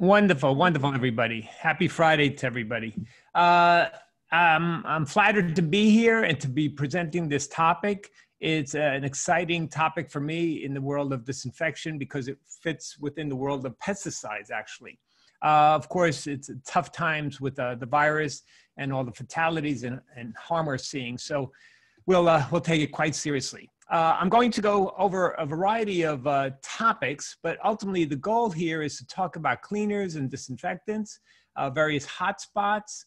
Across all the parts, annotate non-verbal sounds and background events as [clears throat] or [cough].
Wonderful, wonderful, everybody. Happy Friday to everybody. Uh, um, I'm flattered to be here and to be presenting this topic. It's an exciting topic for me in the world of disinfection because it fits within the world of pesticides, actually. Uh, of course, it's tough times with uh, the virus and all the fatalities and, and harm we're seeing. So we'll, uh, we'll take it quite seriously. Uh, I'm going to go over a variety of uh, topics, but ultimately the goal here is to talk about cleaners and disinfectants, uh, various hotspots,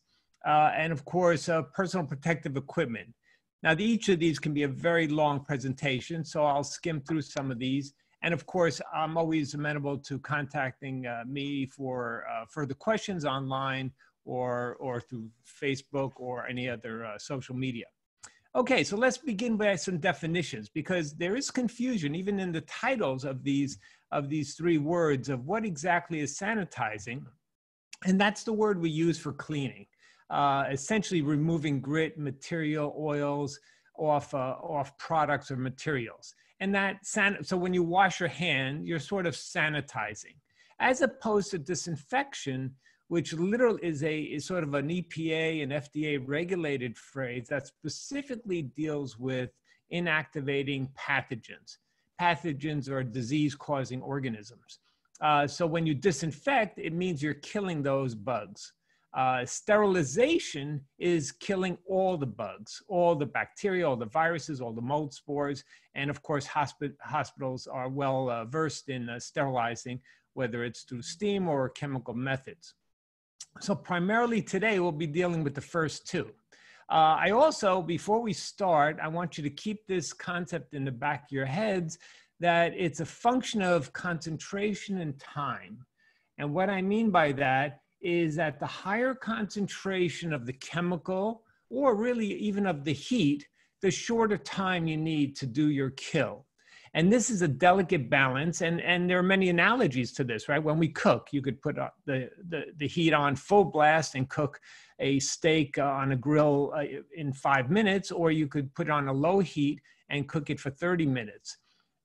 uh, and of course, uh, personal protective equipment. Now, each of these can be a very long presentation, so I'll skim through some of these. And of course, I'm always amenable to contacting uh, me for further questions online or, or through Facebook or any other social media. Okay, so let's begin by some definitions because there is confusion even in the titles of these of these three words of what exactly is sanitizing, and that's the word we use for cleaning, uh, essentially removing grit, material, oils off uh, off products or materials. And that san- so when you wash your hand, you're sort of sanitizing, as opposed to disinfection which literally is a is sort of an EPA and FDA regulated phrase that specifically deals with inactivating pathogens. Pathogens are disease causing organisms. Uh, so when you disinfect, it means you're killing those bugs. Uh, sterilization is killing all the bugs, all the bacteria, all the viruses, all the mold spores. And of course, hospi- hospitals are well uh, versed in uh, sterilizing, whether it's through steam or chemical methods. So primarily today, we'll be dealing with the first two. Uh, I also, before we start, I want you to keep this concept in the back of your heads that it's a function of concentration and time. And what I mean by that is that the higher concentration of the chemical, or really even of the heat, the shorter time you need to do your kill. And this is a delicate balance. And, and there are many analogies to this, right? When we cook, you could put the, the, the heat on full blast and cook a steak on a grill uh, in five minutes, or you could put it on a low heat and cook it for 30 minutes.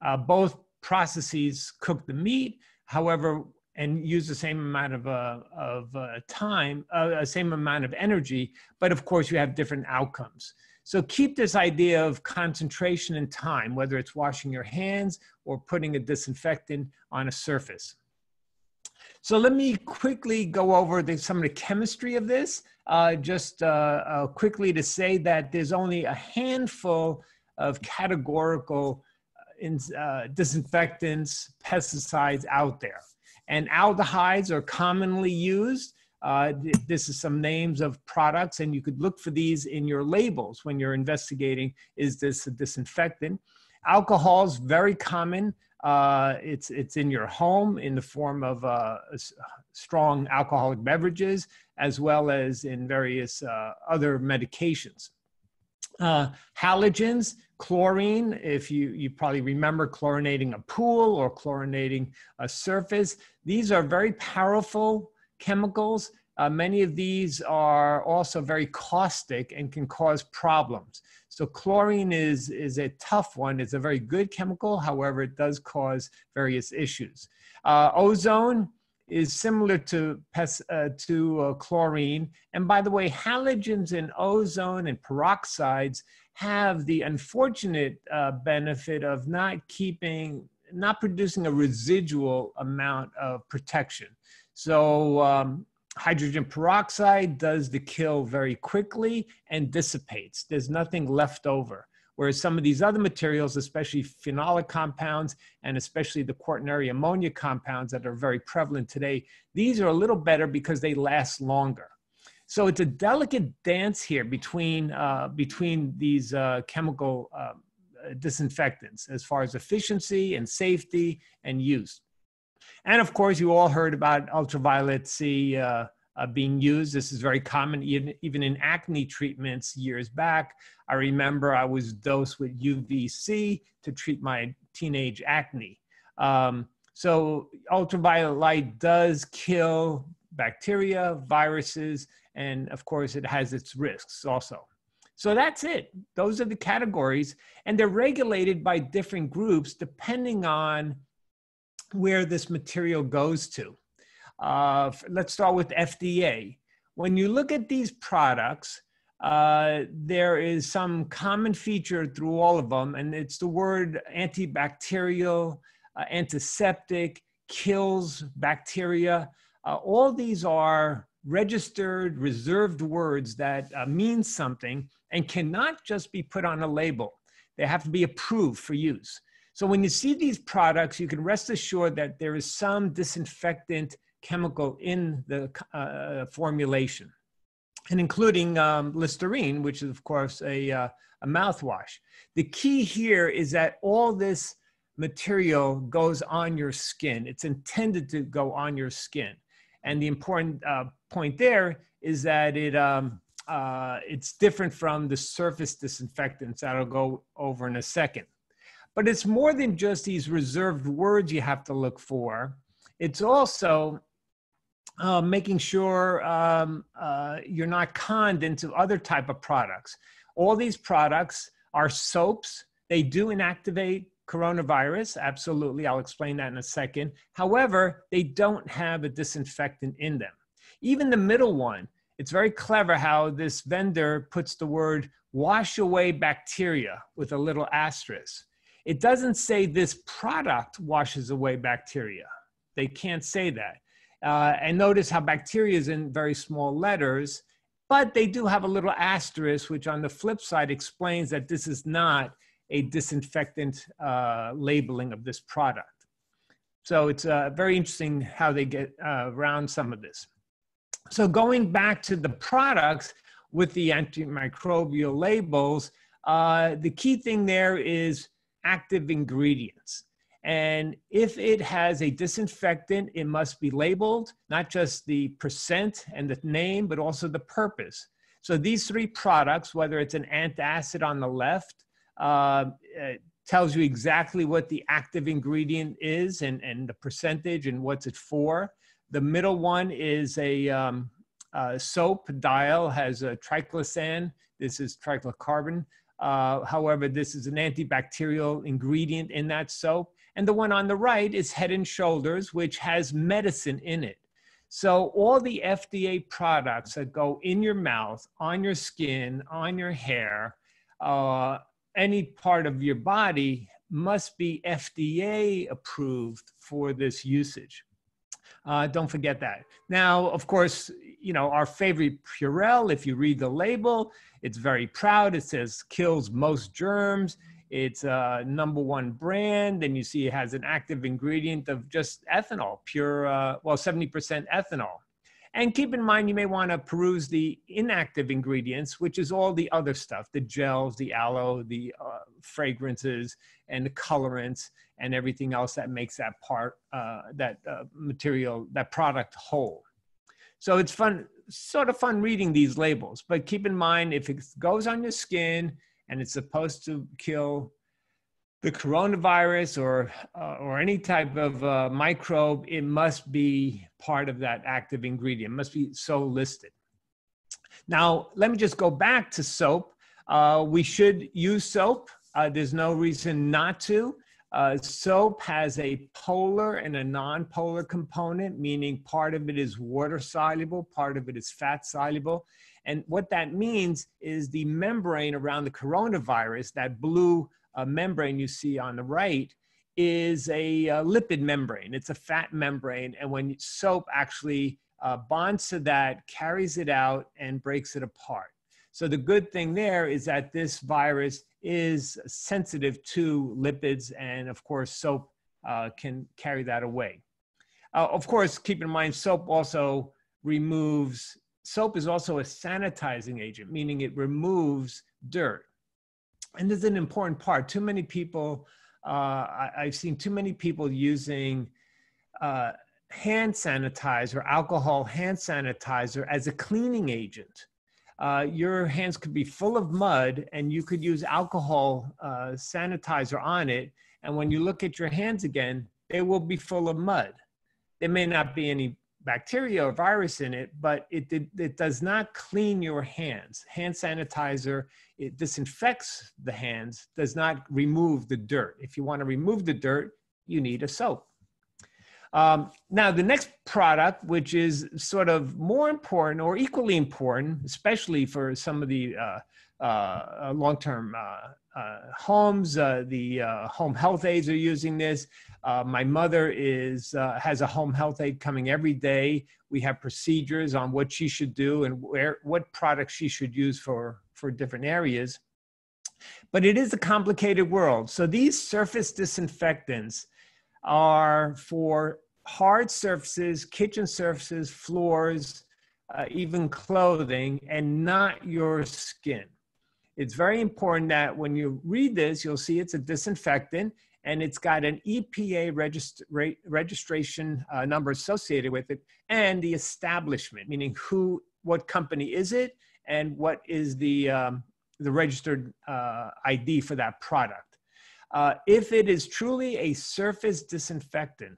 Uh, both processes cook the meat, however, and use the same amount of, uh, of uh, time, uh, same amount of energy, but of course you have different outcomes. So keep this idea of concentration and time, whether it's washing your hands or putting a disinfectant on a surface. So let me quickly go over the, some of the chemistry of this, uh, just uh, uh, quickly to say that there's only a handful of categorical uh, in, uh, disinfectants, pesticides out there. And aldehydes are commonly used uh, this is some names of products, and you could look for these in your labels when you're investigating is this a disinfectant? Alcohol is very common. Uh, it's, it's in your home in the form of uh, strong alcoholic beverages, as well as in various uh, other medications. Uh, halogens, chlorine, if you, you probably remember chlorinating a pool or chlorinating a surface, these are very powerful chemicals. Uh, many of these are also very caustic and can cause problems. So chlorine is, is a tough one. It's a very good chemical. However, it does cause various issues. Uh, ozone is similar to, uh, to uh, chlorine. And by the way, halogens and ozone and peroxides have the unfortunate uh, benefit of not keeping, not producing a residual amount of protection. So um, hydrogen peroxide does the kill very quickly and dissipates. There's nothing left over. Whereas some of these other materials, especially phenolic compounds and especially the quaternary ammonia compounds that are very prevalent today, these are a little better because they last longer. So it's a delicate dance here between, uh, between these uh, chemical uh, disinfectants as far as efficiency and safety and use. And of course, you all heard about ultraviolet C uh, uh, being used. This is very common, even, even in acne treatments years back. I remember I was dosed with UVC to treat my teenage acne. Um, so ultraviolet light does kill bacteria, viruses, and of course it has its risks also. So that's it. Those are the categories, and they're regulated by different groups depending on where this material goes to. Uh, let's start with FDA. When you look at these products, uh, there is some common feature through all of them, and it's the word antibacterial, uh, antiseptic, kills bacteria. Uh, all these are registered, reserved words that uh, mean something and cannot just be put on a label. They have to be approved for use. So when you see these products, you can rest assured that there is some disinfectant chemical in the uh, formulation, and including um, Listerine, which is, of course, a, uh, a mouthwash. The key here is that all this material goes on your skin. It's intended to go on your skin. And the important uh, point there is that it, um, uh, it's different from the surface disinfectants that I'll go over in a second. But it's more than just these reserved words you have to look for. It's also uh, making sure um, uh, you're not conned into other type of products. All these products are soaps. They do inactivate coronavirus. Absolutely. I'll explain that in a second. However, they don't have a disinfectant in them. Even the middle one, it's very clever how this vendor puts the word wash away bacteria with a little asterisk. It doesn't say this product washes away bacteria. They can't say that. Uh, and notice how bacteria is in very small letters, but they do have a little asterisk, which on the flip side explains that this is not a disinfectant uh, labeling of this product. So it's uh, very interesting how they get uh, around some of this. So going back to the products with the antimicrobial labels, uh, the key thing there is active ingredients. And if it has a disinfectant, it must be labeled, not just the percent and the name, but also the purpose. So these three products, whether it's an antacid on the left, uh, tells you exactly what the active ingredient is and, and the percentage and what's it for. The middle one is a, um, soap dial, has a triclosan. This is triclocarban. Uh, however, this is an antibacterial ingredient in that soap. And the one on the right is Head and Shoulders, which has medicine in it. So all the FDA products that go in your mouth, on your skin, on your hair, uh, any part of your body must be FDA approved for this usage. Uh, don't forget that. Now, of course, you know, our favorite Purell, if you read the label, it's very proud. It says kills most germs. It's a number one brand. And you see it has an active ingredient of just ethanol, pure, uh, well, 70% ethanol. And keep in mind, you may want to peruse the inactive ingredients, which is all the other stuff the gels, the aloe, the uh, fragrances, and the colorants, and everything else that makes that part, uh, that uh, material, that product whole. So it's fun, sort of fun reading these labels. But keep in mind, if it goes on your skin and it's supposed to kill the coronavirus or uh, or any type of uh, microbe, it must be part of that active ingredient. It must be so listed. Now, let me just go back to soap. Uh, we should use soap. Uh, there's no reason not to. Uh, soap has a polar and a non-polar component, meaning part of it is water soluble, part of it is fat soluble. And what that means is the membrane around the coronavirus, that blue membrane you see on the right, is a, uh, lipid membrane. It's a fat membrane. And when soap actually uh, bonds to that, carries it out, and breaks it apart. So the good thing there is that this virus is sensitive to lipids, and of course, soap uh, can carry that away. Uh, of course, keep in mind, soap also removes, soap is also a sanitizing agent, meaning it removes dirt. And this is an important part. Too many people uh, I, have seen too many people using uh, hand sanitizer, alcohol hand sanitizer as a cleaning agent. Uh, your hands could be full of mud and you could use alcohol uh, sanitizer on it. And when you look at your hands again, they will be full of mud. There may not be any bacteria or virus in it, but it, it, it, does not clean your hands. Hand sanitizer, it disinfects the hands, does not remove the dirt. If you want to remove the dirt, you need a soap. Um, now, the next product, which is sort of more important or equally important, especially for some of the uh, uh, long term uh, homes, uh, the home health aides are using this. my mother is has a home health aide coming every day. We have procedures on what she should do and where what products she should use for for different areas. But it is a complicated world. So these surface disinfectants are for hard surfaces, kitchen surfaces, floors, uh, even clothing, and not your skin. It's very important that when you read this, you'll see it's a disinfectant and it's got an EPA regist- registration uh, number associated with it and the establishment, meaning who, what company is it, and what is the, um, the registered uh, ID for that product. Uh, if it is truly a surface disinfectant,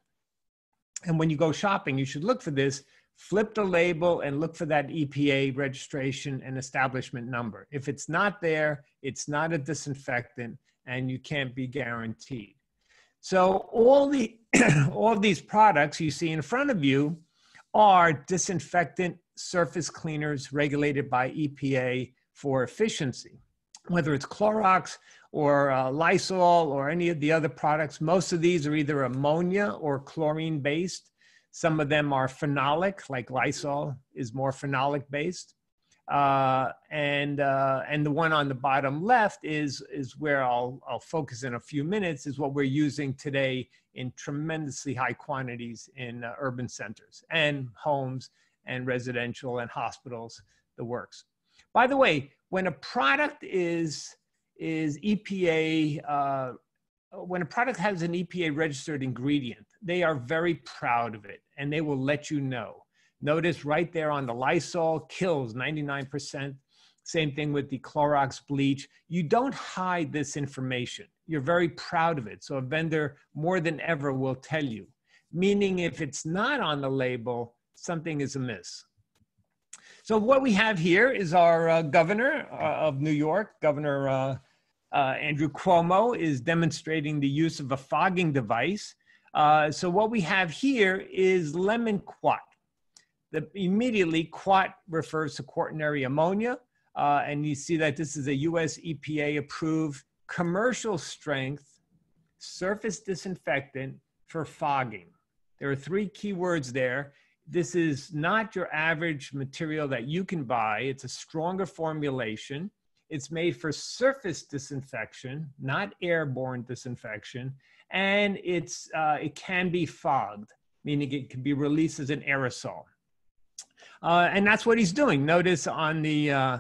and when you go shopping, you should look for this, flip the label and look for that EPA registration and establishment number. If it's not there, it's not a disinfectant and you can't be guaranteed. So all the [clears throat] all these products you see in front of you are disinfectant surface cleaners regulated by EPA for efficiency. Whether it's Clorox or uh, Lysol or any of the other products, most of these are either ammonia or chlorine based. Some of them are phenolic, like Lysol is more phenolic based. Uh, and uh, and the one on the bottom left is is where I'll I'll focus in a few minutes is what we're using today in tremendously high quantities in uh, urban centers and homes and residential and hospitals, the works. By the way, when a product is, is EPA, uh, when a product has an EPA registered ingredient, they are very proud of it and they will let you know. Notice right there on the Lysol kills 99%. Same thing with the Clorox bleach. You don't hide this information. You're very proud of it. So a vendor more than ever will tell you. Meaning if it's not on the label, something is amiss. So what we have here is our uh, governor uh, of New York, Governor uh, uh Andrew Cuomo, is demonstrating the use of a fogging device. Uh, so what we have here is lemon quat. The, immediately, quat refers to quaternary ammonia, uh, and you see that this is a U.S. EPA approved commercial strength surface disinfectant for fogging. There are three key words there, this is not your average material that you can buy. It's a stronger formulation. It's made for surface disinfection, not airborne disinfection, and it's uh, it can be fogged, meaning it can be released as an aerosol. Uh, and that's what he's doing. Notice on the uh,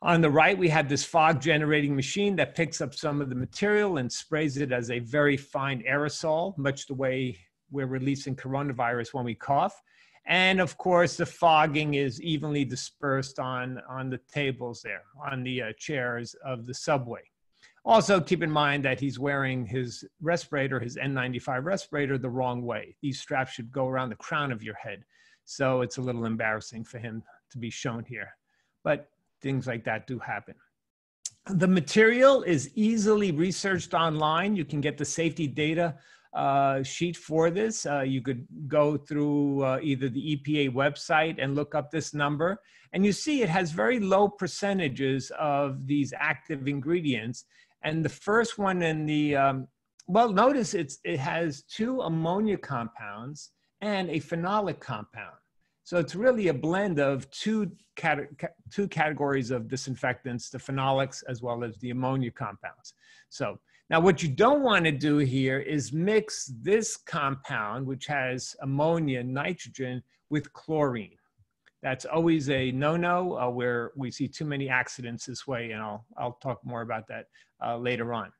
on the right, we have this fog generating machine that picks up some of the material and sprays it as a very fine aerosol, much the way we're releasing coronavirus when we cough. And of course, the fogging is evenly dispersed on, on the tables there, on the uh, chairs of the subway. Also, keep in mind that he's wearing his respirator, his N95 respirator, the wrong way. These straps should go around the crown of your head. So it's a little embarrassing for him to be shown here. But things like that do happen. The material is easily researched online. You can get the safety data uh, sheet for this. Uh, you could go through uh, either the EPA website and look up this number. And you see it has very low percentages of these active ingredients. And the first one in the, um, well, notice it's, it has two ammonia compounds and a phenolic compound. So it's really a blend of two, two categories of disinfectants, the phenolics as well as the ammonia compounds. So now, what you don't want to do here is mix this compound, which has ammonia nitrogen, with chlorine. That's always a no-no uh, where we see too many accidents this way, and I'll, I'll talk more about that uh, later on.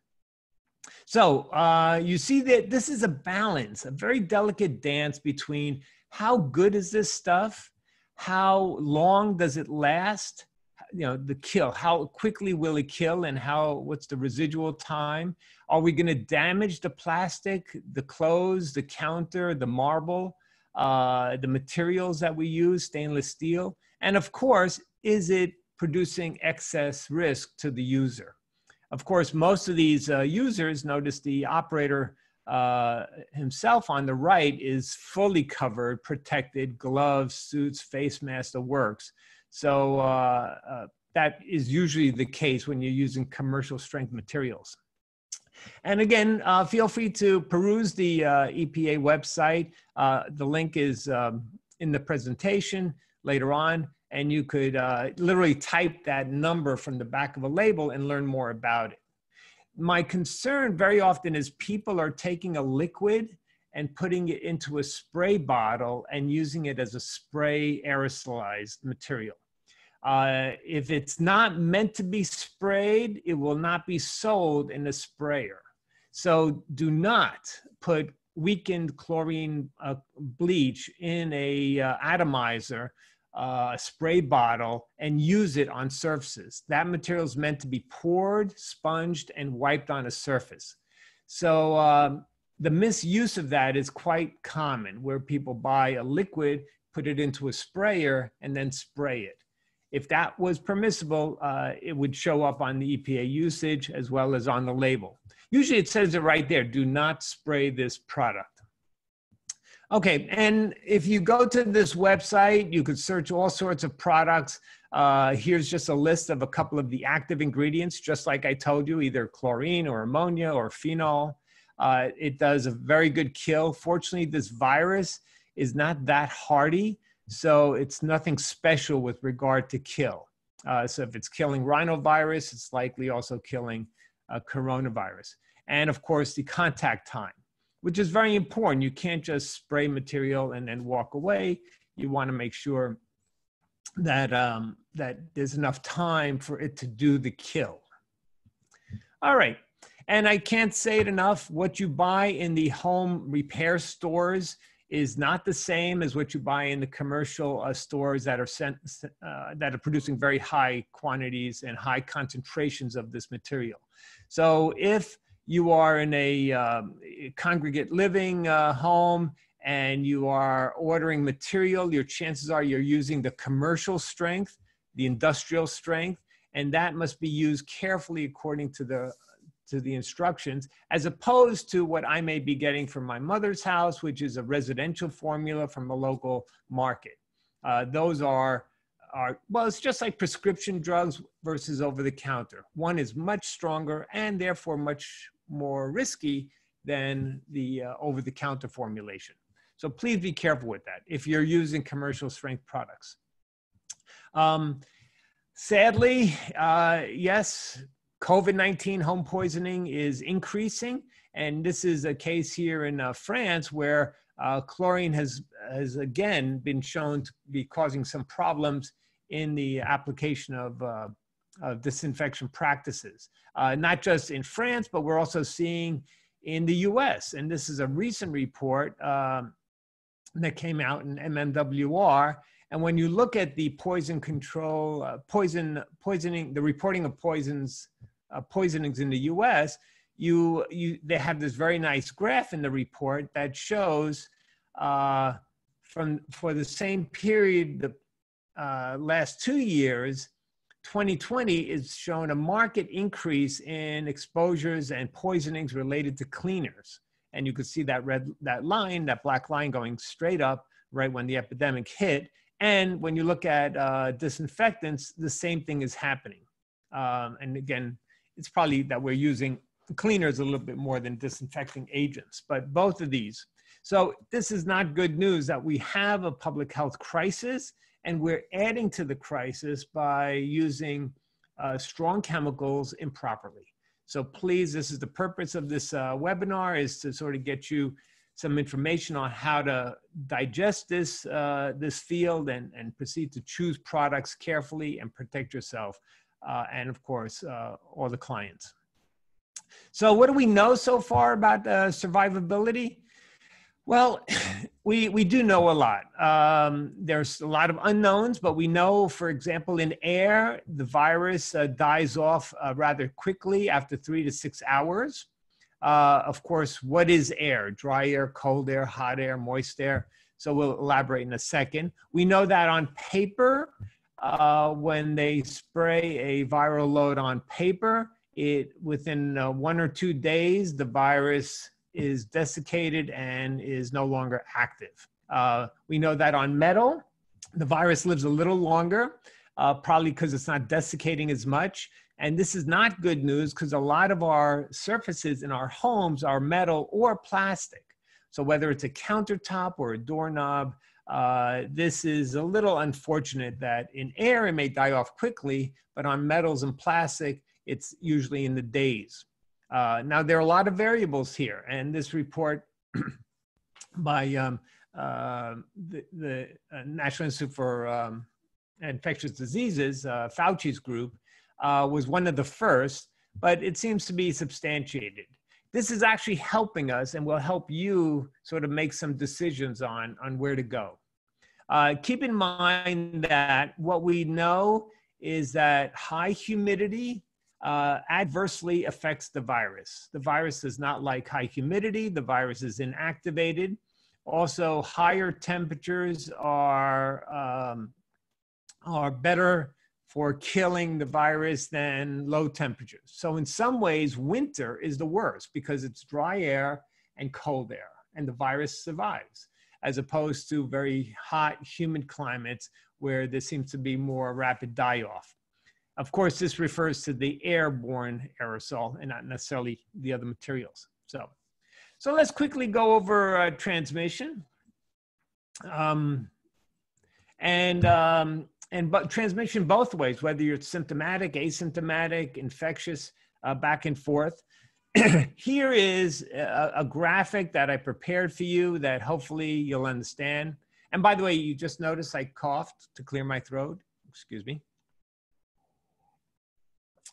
So uh, you see that this is a balance, a very delicate dance between how good is this stuff, how long does it last, you know the kill how quickly will it kill and how what's the residual time? Are we going to damage the plastic the clothes the counter the marble uh, the materials that we use stainless steel? And of course is it producing excess risk to the user? Of course most of these uh, users notice the operator uh, himself on the right is fully covered, protected, gloves, suits, face mask, the works. So uh, uh, that is usually the case when you're using commercial strength materials. And again, uh, feel free to peruse the uh, EPA website. Uh, the link is um, in the presentation later on, and you could uh, literally type that number from the back of a label and learn more about it. My concern very often is people are taking a liquid and putting it into a spray bottle and using it as a spray aerosolized material. Uh, if it's not meant to be sprayed, it will not be sold in a sprayer. So do not put weakened chlorine uh, bleach in a uh, atomizer uh, spray bottle and use it on surfaces. That material is meant to be poured, sponged, and wiped on a surface. So um, the misuse of that is quite common where people buy a liquid, put it into a sprayer, and then spray it. If that was permissible, uh, it would show up on the EPA usage as well as on the label. Usually it says it right there, do not spray this product. Okay, and if you go to this website, you could search all sorts of products. Uh, here's just a list of a couple of the active ingredients, just like I told you, either chlorine or ammonia or phenol. Uh, it does a very good kill. Fortunately, this virus is not that hardy, so it's nothing special with regard to kill. Uh, so if it's killing rhinovirus, it's likely also killing uh, coronavirus. And of course, the contact time, which is very important. You can't just spray material and then walk away. You want to make sure that, um, that there's enough time for it to do the kill. All right. And I can't say it enough. What you buy in the home repair stores is not the same as what you buy in the commercial uh, stores that are sent uh, that are producing very high quantities and high concentrations of this material. So if you are in a um, congregate living uh, home and you are ordering material, your chances are you're using the commercial strength, the industrial strength, and that must be used carefully according to the to the instructions, as opposed to what I may be getting from my mother's house, which is a residential formula from a local market. Uh, those are, are, well, it's just like prescription drugs versus over the counter. One is much stronger and therefore much more risky than the uh, over the counter formulation. So please be careful with that if you're using commercial strength products. Um, sadly, uh, yes, COVID 19 home poisoning is increasing. And this is a case here in uh, France where uh, chlorine has, has again been shown to be causing some problems in the application of, uh, of disinfection practices. Uh, not just in France, but we're also seeing in the US. And this is a recent report um, that came out in MMWR. And when you look at the poison control, uh, poison, poisoning, the reporting of poisons uh, poisonings in the U.S., you you they have this very nice graph in the report that shows uh, from for the same period the uh, last two years 2020 is showing a market increase in exposures and poisonings related to cleaners and you could see that red that line that black line going straight up right when the epidemic hit and when you look at uh, disinfectants the same thing is happening um, and again it's probably that we're using cleaners a little bit more than disinfecting agents, but both of these. So this is not good news that we have a public health crisis and we're adding to the crisis by using uh, strong chemicals improperly. So please, this is the purpose of this uh, webinar is to sort of get you some information on how to digest this, uh, this field and, and proceed to choose products carefully and protect yourself uh, and of course, uh, all the clients. So what do we know so far about uh, survivability? Well, [laughs] we, we do know a lot. Um, there's a lot of unknowns, but we know, for example, in air, the virus uh, dies off uh, rather quickly after three to six hours. Uh, of course, what is air? Dry air, cold air, hot air, moist air. So we'll elaborate in a second. We know that on paper, uh, when they spray a viral load on paper, it within uh, one or two days, the virus is desiccated and is no longer active. Uh, we know that on metal, the virus lives a little longer, uh, probably because it's not desiccating as much. And this is not good news because a lot of our surfaces in our homes are metal or plastic. So whether it's a countertop or a doorknob, uh, this is a little unfortunate that in air it may die off quickly, but on metals and plastic, it's usually in the days. Uh, now, there are a lot of variables here, and this report [clears throat] by um, uh, the, the uh, National Institute for um, Infectious Diseases, uh, Fauci's group, was one of the first, but it seems to be substantiated. This is actually helping us and will help you sort of make some decisions on, on where to go. Uh, keep in mind that what we know is that high humidity uh, adversely affects the virus. The virus does not like high humidity, the virus is inactivated. Also, higher temperatures are, um, are better for killing the virus than low temperatures. So, in some ways, winter is the worst because it's dry air and cold air, and the virus survives, as opposed to very hot, humid climates where there seems to be more rapid die off. Of course, this refers to the airborne aerosol and not necessarily the other materials. So, so let's quickly go over uh, transmission. Um, and um, and but transmission both ways, whether you're symptomatic, asymptomatic, infectious, uh, back and forth. [clears throat] Here is a, a, graphic that I prepared for you that hopefully you'll understand. And by the way, you just noticed I coughed to clear my throat. Excuse me.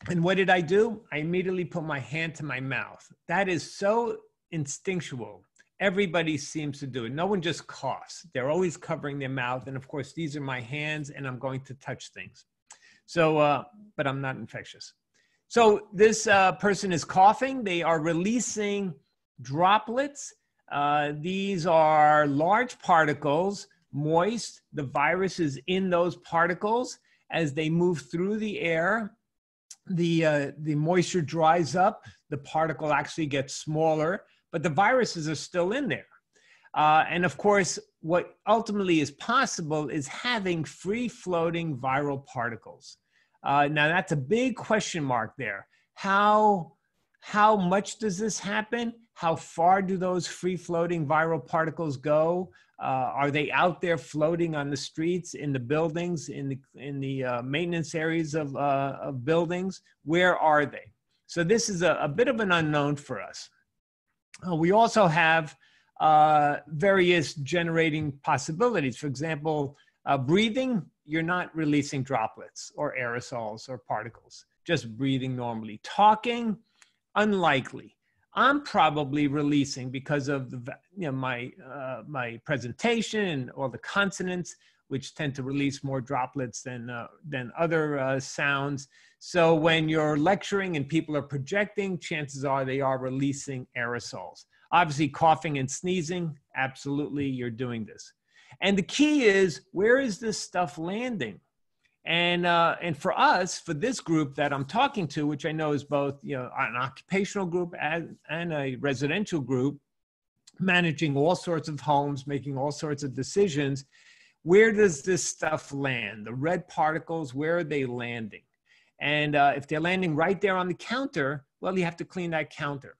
And what did I do? I immediately put my hand to my mouth. That is so instinctual everybody seems to do it. No one just coughs. They're always covering their mouth. And of course, these are my hands and I'm going to touch things. So, uh, but I'm not infectious. So this uh, person is coughing. They are releasing droplets. Uh, these are large particles, moist. The virus is in those particles. As they move through the air, the, uh, the moisture dries up. The particle actually gets smaller but the viruses are still in there. Uh, and of course, what ultimately is possible is having free floating viral particles. Uh, now, that's a big question mark there. How, how much does this happen? How far do those free floating viral particles go? Uh, are they out there floating on the streets, in the buildings, in the, in the uh, maintenance areas of, uh, of buildings? Where are they? So, this is a, a bit of an unknown for us. Uh, we also have various generating possibilities. For example, breathing, you're not releasing droplets or aerosols or particles, just breathing normally. Talking, unlikely. I'm probably releasing because of the, you know, my, uh, my presentation and all the consonants, which tend to release more droplets than, uh, than other uh, sounds. So when you're lecturing and people are projecting, chances are they are releasing aerosols. Obviously, coughing and sneezing, absolutely, you're doing this. And the key is where is this stuff landing? And uh, and for us, for this group that I'm talking to, which I know is both you know an occupational group and, and a residential group, managing all sorts of homes, making all sorts of decisions, where does this stuff land? The red particles, where are they landing? And uh, if they're landing right there on the counter, well, you have to clean that counter.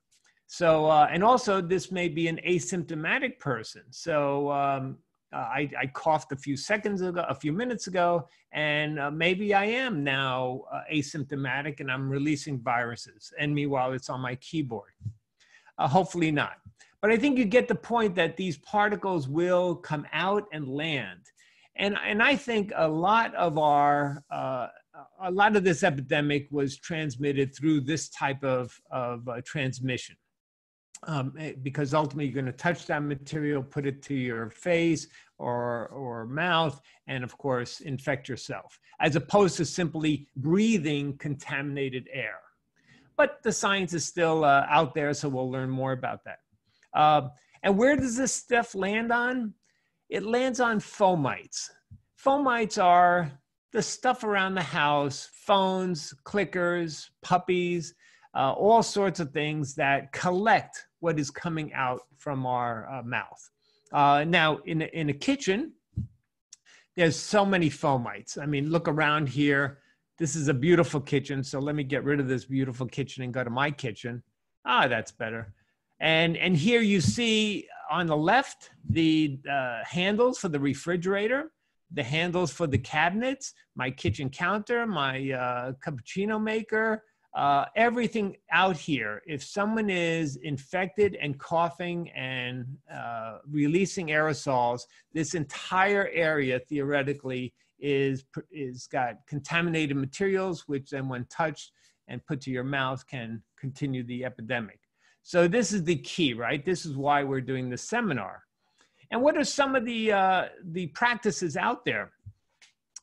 So, uh, and also this may be an asymptomatic person. So um, uh, I, I, coughed a few seconds ago, a few minutes ago, and uh, maybe I am now uh, asymptomatic and I'm releasing viruses. And meanwhile, it's on my keyboard. Uh, hopefully not. But I think you get the point that these particles will come out and land. And, and I think a lot of our uh, a lot of this epidemic was transmitted through this type of, of uh, transmission. Um, eh, because ultimately you're going to touch that material, put it to your face or, or mouth, and of course, infect yourself, as opposed to simply breathing contaminated air. But the science is still uh, out there, so we'll learn more about that. Uh, and where does this stuff land on? It lands on fomites. Fomites are the stuff around the house phones, clickers, puppies, uh, all sorts of things that collect what is coming out from our uh, mouth. Uh, now, in a, in a kitchen, there's so many fomites. I mean, look around here. This is a beautiful kitchen. So let me get rid of this beautiful kitchen and go to my kitchen. Ah, that's better. And, and here you see on the left the uh, handles for the refrigerator, the handles for the cabinets, my kitchen counter, my uh, cappuccino maker, uh, everything out here. If someone is infected and coughing and uh, releasing aerosols, this entire area theoretically is is got contaminated materials, which then, when touched and put to your mouth, can continue the epidemic. So this is the key, right? This is why we're doing this seminar. And what are some of the uh, the practices out there?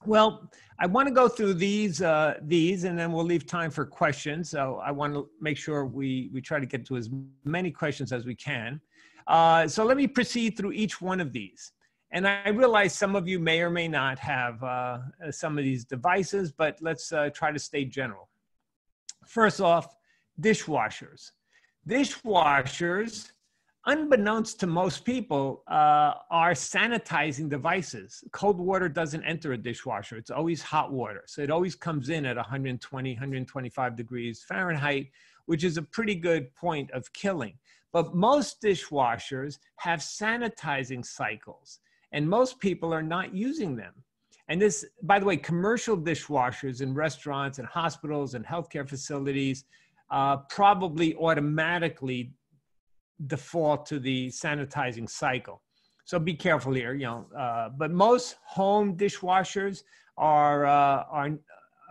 Well, I want to go through these, uh, these, and then we'll leave time for questions. So I want to make sure we, we try to get to as many questions as we can. Uh, so let me proceed through each one of these. And I realize some of you may or may not have uh, some of these devices, but let's uh, try to stay general. First off, dishwashers. Dishwashers unbeknownst to most people, uh, are sanitizing devices. Cold water doesn't enter a dishwasher. It's always hot water. So it always comes in at 120, 125 degrees Fahrenheit, which is a pretty good point of killing. But most dishwashers have sanitizing cycles, and most people are not using them. And this, by the way, commercial dishwashers in restaurants and hospitals and healthcare facilities uh, probably automatically default to the sanitizing cycle. So be careful here, you know. Uh, but most home dishwashers are uh, are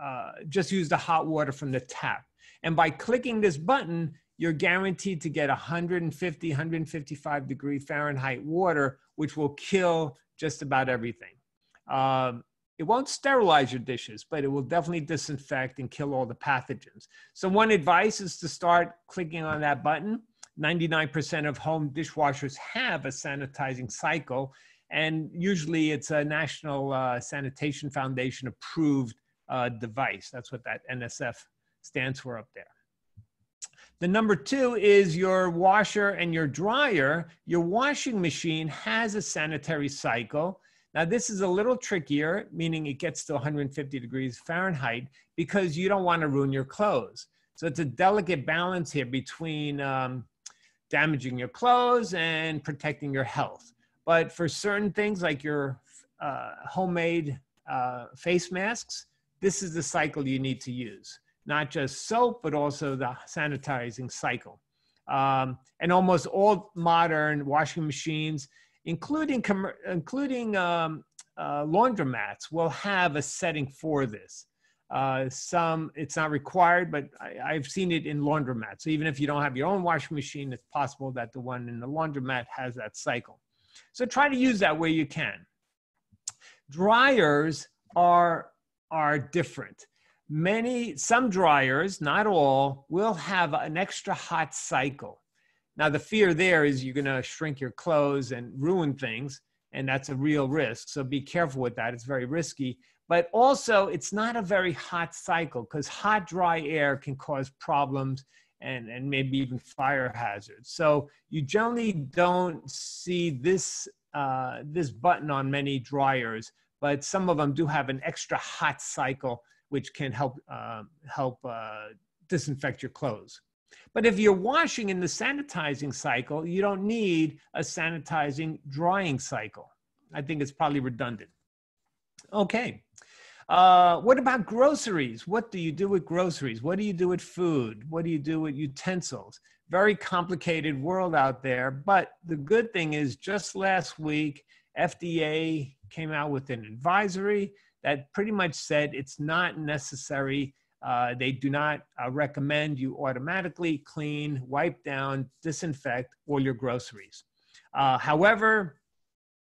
uh, just use the hot water from the tap, and by clicking this button, you're guaranteed to get 150, 155 degree Fahrenheit water, which will kill just about everything. Um, it won't sterilize your dishes, but it will definitely disinfect and kill all the pathogens. So one advice is to start clicking on that button 99% of home dishwashers have a sanitizing cycle, and usually it's a National uh, Sanitation Foundation approved uh, device. That's what that NSF stands for up there. The number two is your washer and your dryer. Your washing machine has a sanitary cycle. Now, this is a little trickier, meaning it gets to 150 degrees Fahrenheit because you don't want to ruin your clothes. So it's a delicate balance here between um, damaging your clothes and protecting your health. But for certain things like your uh, homemade uh, face masks, this is the cycle you need to use. Not just soap, but also the sanitizing cycle. Um, and almost all modern washing machines, including, including um, uh, laundromats, will have a setting for this. Uh, some it's not required, but I, have seen it in laundromats. So even if you don't have your own washing machine, it's possible that the one in the laundromat has that cycle. So try to use that where you can. Dryers are are different. Many some dryers, not all, will have an extra hot cycle. Now the fear there is you're going to shrink your clothes and ruin things, and that's a real risk. So be careful with that. It's very risky but also it's not a very hot cycle because hot, dry air can cause problems and, and maybe even fire hazards. So you generally don't see this, uh, this button on many dryers, but some of them do have an extra hot cycle, which can help, uh, help uh, disinfect your clothes. But if you're washing in the sanitizing cycle, you don't need a sanitizing drying cycle. I think it's probably redundant. Okay. Uh, what about groceries? What do you do with groceries? What do you do with food? What do you do with utensils? Very complicated world out there. But the good thing is, just last week, FDA came out with an advisory that pretty much said it's not necessary. Uh, they do not uh, recommend you automatically clean, wipe down, disinfect all your groceries. Uh, however,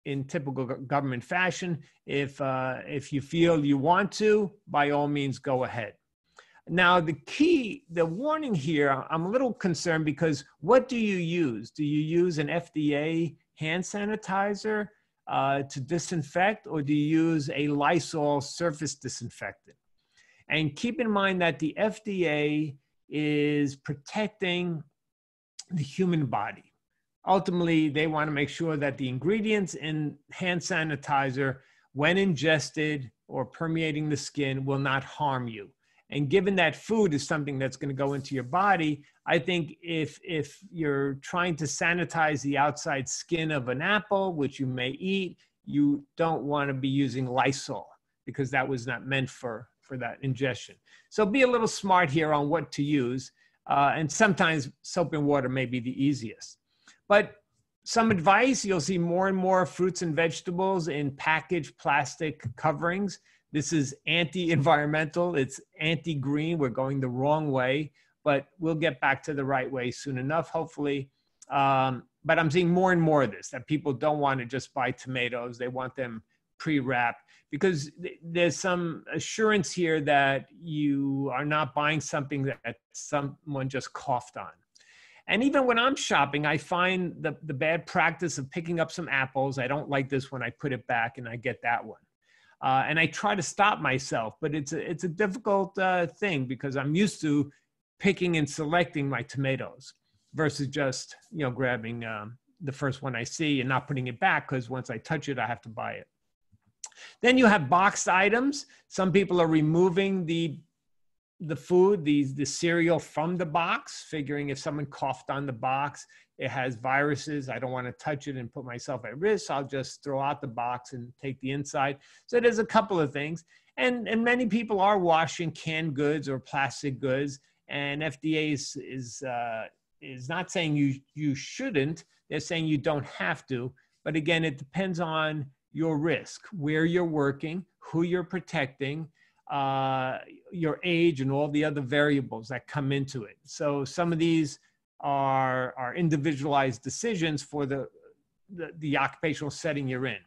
in typical government fashion. If, uh, if you feel you want to, by all means, go ahead. Now, the key, the warning here, I'm a little concerned because what do you use? Do you use an FDA hand sanitizer uh, to disinfect, or do you use a Lysol surface disinfectant? And keep in mind that the FDA is protecting the human body. Ultimately, they want to make sure that the ingredients in hand sanitizer, when ingested or permeating the skin, will not harm you. And given that food is something that's going to go into your body, I think if if you're trying to sanitize the outside skin of an apple, which you may eat, you don't want to be using Lysol because that was not meant for for that ingestion. So be a little smart here on what to use. Uh, and sometimes soap and water may be the easiest. But some advice you'll see more and more fruits and vegetables in packaged plastic coverings. This is anti environmental, it's anti green. We're going the wrong way, but we'll get back to the right way soon enough, hopefully. Um, but I'm seeing more and more of this that people don't want to just buy tomatoes, they want them pre wrapped because there's some assurance here that you are not buying something that someone just coughed on. And even when I'm shopping, I find the, the bad practice of picking up some apples. I don't like this when I put it back and I get that one. Uh, and I try to stop myself, but it's a, it's a difficult uh, thing because I'm used to picking and selecting my tomatoes versus just, you know, grabbing um, the first one I see and not putting it back because once I touch it, I have to buy it. Then you have boxed items. Some people are removing the the food, the, the cereal from the box, figuring if someone coughed on the box, it has viruses. I don't want to touch it and put myself at risk. I'll just throw out the box and take the inside. So there's a couple of things. And, and many people are washing canned goods or plastic goods. And FDA is, is, uh, is not saying you, you shouldn't. They're saying you don't have to. But again, it depends on your risk, where you're working, who you're protecting, uh, your age, and all the other variables that come into it. So some of these are, are individualized decisions for the, the, the occupational setting you're in.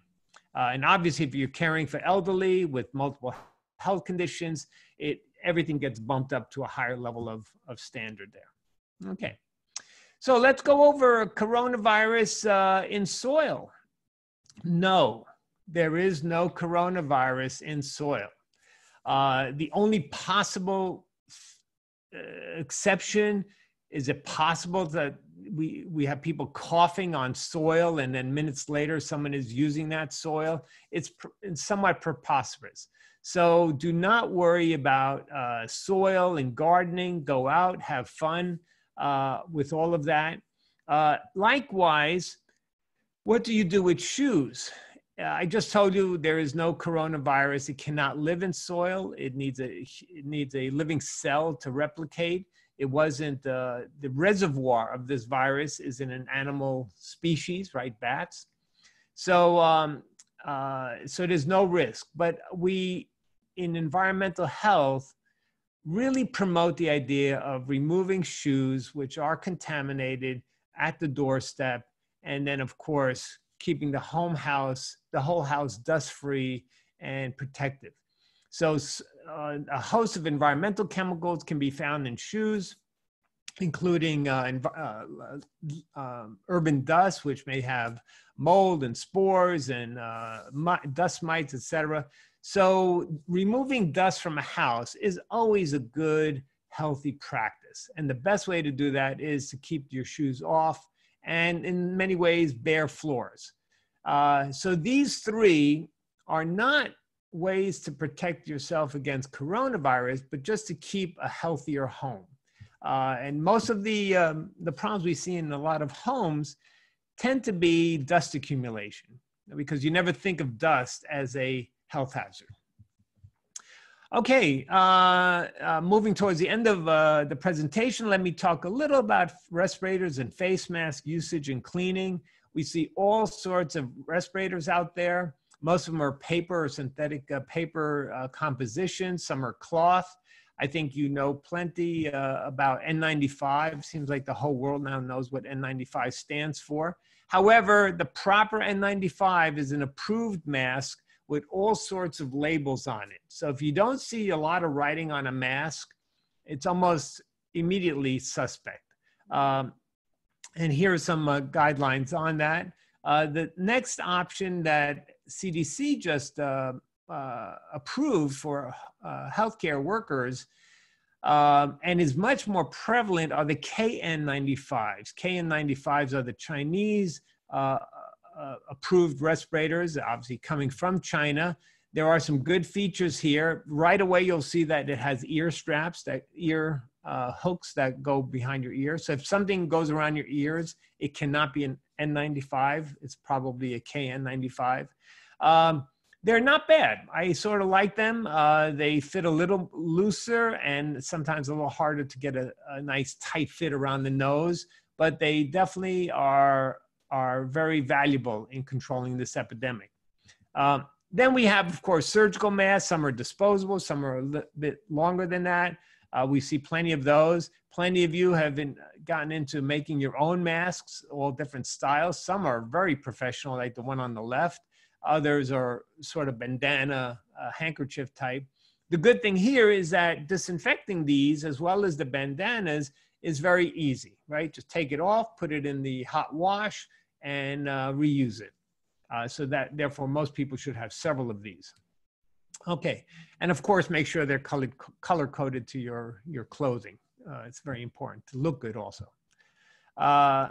Uh, and obviously, if you're caring for elderly with multiple health conditions, it everything gets bumped up to a higher level of, of standard there. Okay. So let's go over coronavirus uh, in soil. No, there is no coronavirus in soil. Uh, the only possible uh, exception is it possible that we we have people coughing on soil and then minutes later someone is using that soil? It's, it's somewhat preposterous. So do not worry about uh, soil and gardening. Go out have fun uh, with all of that. Uh, likewise what do you do with shoes I just told you there is no coronavirus. It cannot live in soil. It needs a it needs a living cell to replicate. It wasn't uh, the reservoir of this virus is in an animal species, right? Bats. So um, uh, so there's no risk. But we in environmental health really promote the idea of removing shoes which are contaminated at the doorstep, and then of course keeping the home house, the whole house dust free and protective. So uh, a host of environmental chemicals can be found in shoes, including uh, uh, um, urban dust, which may have mold and spores and uh, dust mites, etc. So removing dust from a house is always a good, healthy practice. And the best way to do that is to keep your shoes off and in many ways bare floors. Uh, so these three are not ways to protect yourself against coronavirus, but just to keep a healthier home. Uh, and most of the um, the problems we see in a lot of homes tend to be dust accumulation because you never think of dust as a health hazard. Okay, uh, uh, moving towards the end of uh, the presentation, let me talk a little about respirators and face mask usage and cleaning. We see all sorts of respirators out there. Most of them are paper or synthetic uh, paper uh, compositions. Some are cloth. I think you know plenty uh, about N95. Seems like the whole world now knows what N95 stands for. However, the proper N95 is an approved mask with all sorts of labels on it. So if you don't see a lot of writing on a mask, it's almost immediately suspect. Um, and here are some uh, guidelines on that. Uh, the next option that CDC just uh, uh approved for uh, healthcare workers um, and is much more prevalent are the KN95s. KN95s are the Chinese uh, approved respirators, obviously coming from China. There are some good features here. Right away, you'll see that it has ear straps, that ear uh, hooks that go behind your ear. So if something goes around your ears, it cannot be an N95. It's probably a KN95. Um, they're not bad. I sort of like them. Uh, they fit a little looser and sometimes a little harder to get a, a nice tight fit around the nose, but they definitely are, are very valuable in controlling this epidemic. Um, then we have, of course, surgical masks. Some are disposable, some are a little bit longer than that. Uh, we see plenty of those. Plenty of you have been gotten into making your own masks, all different styles. Some are very professional, like the one on the left. Others are sort of bandana, uh, handkerchief type. The good thing here is that disinfecting these, as well as the bandanas, is very easy, right? Just take it off, put it in the hot wash, and uh, reuse it. Uh, so that therefore most people should have several of these. Okay, and of course make sure they're colored, color coded to your, your clothing. Uh, it's very important to look good also. Uh,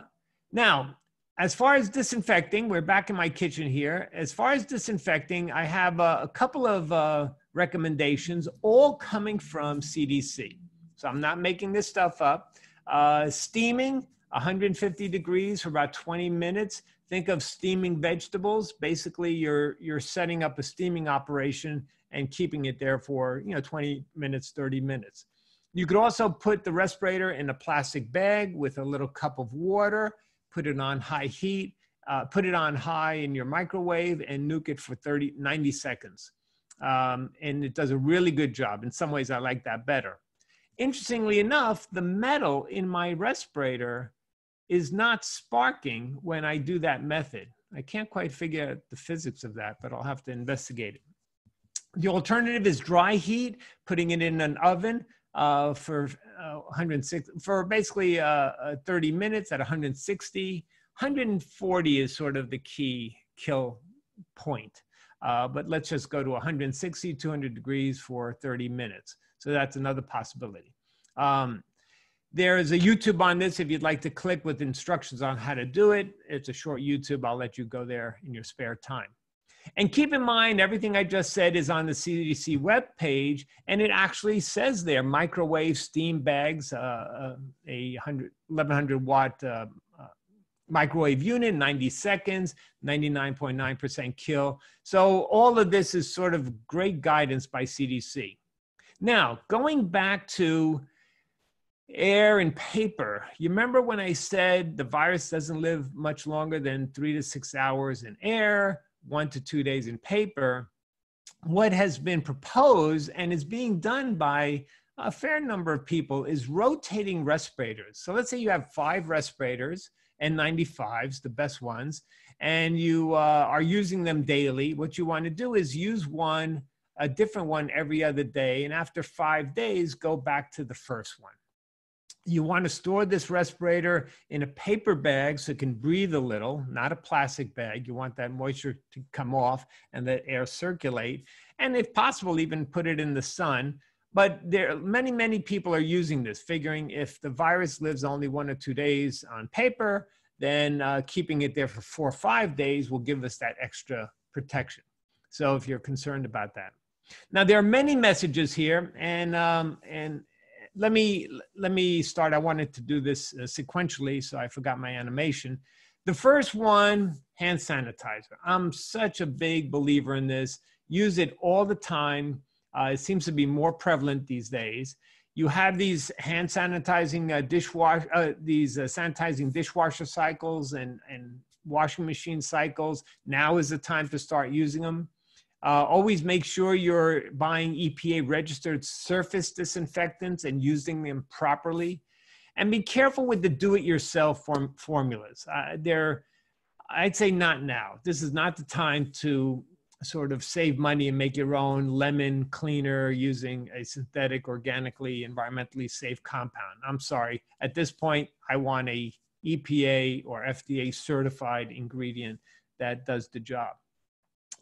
now, as far as disinfecting, we're back in my kitchen here. As far as disinfecting, I have a, a couple of uh, recommendations, all coming from CDC. So I'm not making this stuff up. Uh, steaming, 150 degrees for about 20 minutes think of steaming vegetables. Basically, you're you're setting up a steaming operation and keeping it there for you know 20 minutes, 30 minutes. You could also put the respirator in a plastic bag with a little cup of water, put it on high heat, uh, put it on high in your microwave and nuke it for 30, 90 seconds. Um, and it does a really good job. In some ways, I like that better. Interestingly enough, the metal in my respirator is not sparking when I do that method. I can't quite figure out the physics of that, but I'll have to investigate it. The alternative is dry heat, putting it in an oven uh, for uh, 106 for basically uh, uh 30 minutes at 160. 140 is sort of the key kill point. Uh, but let's just go to 160, 200 degrees for 30 minutes. So that's another possibility. Um, there's a YouTube on this if you'd like to click with instructions on how to do it. It's a short YouTube. I'll let you go there in your spare time. And keep in mind, everything I just said is on the CDC web page, and it actually says there microwave steam bags, uh, uh, a 100, 1100 watt uh, uh, microwave unit, 90 seconds, 99.9% kill. So, all of this is sort of great guidance by CDC. Now, going back to air and paper. You remember when I said the virus doesn't live much longer than three to six hours in air, one to two days in paper? What has been proposed and is being done by a fair number of people is rotating respirators. So let's say you have five respirators, N95s, the best ones, and you uh, are using them daily. What you want to do is use one, a different one every other day, and after five days, go back to the first one you want to store this respirator in a paper bag so it can breathe a little, not a plastic bag. You want that moisture to come off and the air circulate. And if possible, even put it in the sun. But there, many, many people are using this, figuring if the virus lives only one or two days on paper, then uh, keeping it there for four or five days will give us that extra protection. So if you're concerned about that. Now, there are many messages here, and, um, and let me let me start. I wanted to do this uh, sequentially, so I forgot my animation. The first one, hand sanitizer. I'm such a big believer in this. Use it all the time. Uh, it seems to be more prevalent these days. You have these hand sanitizing uh, dishwasher, uh, these uh, sanitizing dishwasher cycles and and washing machine cycles. Now is the time to start using them. Uh, always make sure you're buying EPA registered surface disinfectants and using them properly. And be careful with the do it yourself form- formulas. Uh, they're, I'd say not now. This is not the time to sort of save money and make your own lemon cleaner using a synthetic, organically, environmentally safe compound. I'm sorry. At this point, I want a EPA or FDA certified ingredient that does the job.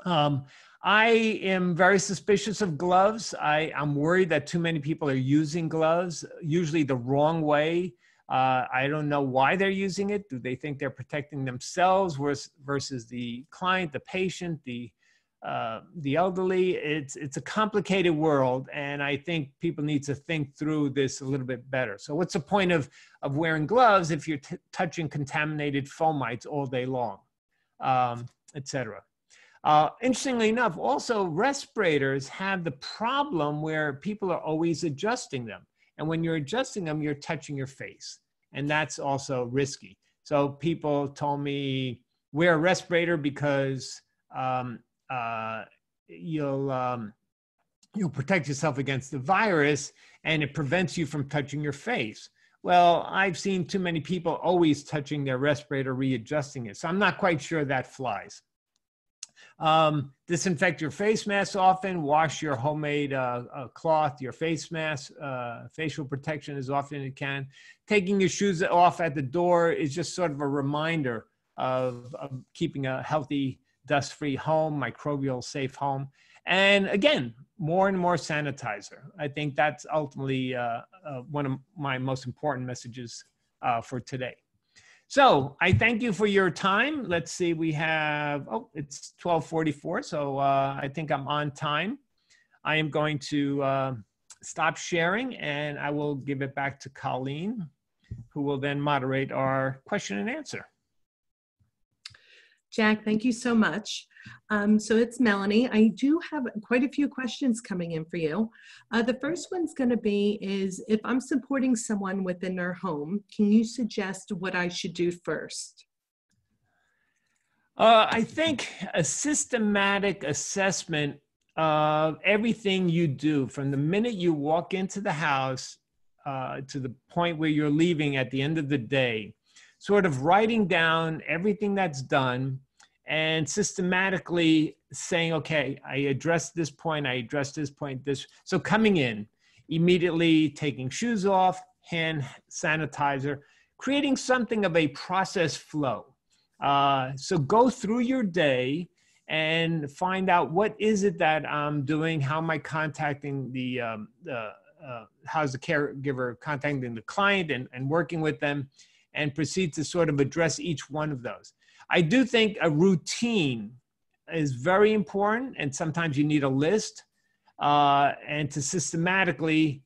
Um, I am very suspicious of gloves. I, I'm worried that too many people are using gloves, usually the wrong way. Uh, I don't know why they're using it. Do they think they're protecting themselves versus, versus the client, the patient, the uh, the elderly? It's it's a complicated world, and I think people need to think through this a little bit better. So, what's the point of of wearing gloves if you're touching contaminated fomites all day long, um, etc. Uh, interestingly enough, also respirators have the problem where people are always adjusting them. And when you're adjusting them, you're touching your face. And that's also risky. So people told me wear a respirator because um, uh, you'll um, you'll protect yourself against the virus and it prevents you from touching your face. Well, I've seen too many people always touching their respirator, readjusting it. So I'm not quite sure that flies. Um, disinfect your face mask often. Wash your homemade uh, uh, cloth, your face mask, uh, facial protection as often as you can. Taking your shoes off at the door is just sort of a reminder of, of keeping a healthy, dust-free home, microbial safe home. And again, more and more sanitizer. I think that's ultimately uh, uh, one of my most important messages uh, for today. So I thank you for your time. Let's see, we have, oh, it's 1244, so uh, I think I'm on time. I am going to uh, stop sharing and I will give it back to Colleen, who will then moderate our question and answer. Jack, thank you so much. Um, so it's Melanie. I do have quite a few questions coming in for you. Uh, the first one's going to be is if I'm supporting someone within their home, can you suggest what I should do first? Uh, I think a systematic assessment of everything you do from the minute you walk into the house uh, to the point where you're leaving at the end of the day, sort of writing down everything that's done and systematically saying, okay, I addressed this point, I addressed this point, this. So coming in, immediately taking shoes off, hand sanitizer, creating something of a process flow. Uh, so go through your day and find out what is it that I'm doing, how am I contacting the, um, the uh, how's the caregiver contacting the client and, and working with them, and proceed to sort of address each one of those. I do think a routine is very important, and sometimes you need a list. Uh, and to systematically,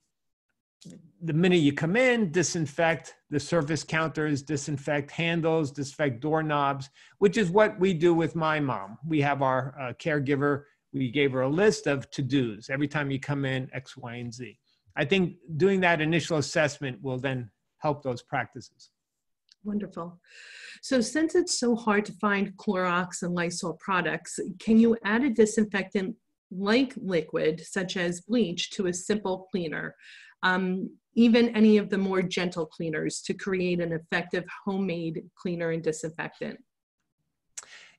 the minute you come in, disinfect the surface counters, disinfect handles, disinfect doorknobs, which is what we do with my mom. We have our uh, caregiver, we gave her a list of to dos. Every time you come in, X, Y, and Z. I think doing that initial assessment will then help those practices. Wonderful. So since it's so hard to find Clorox and Lysol products, can you add a disinfectant like liquid, such as bleach, to a simple cleaner? Um, even any of the more gentle cleaners to create an effective homemade cleaner and disinfectant?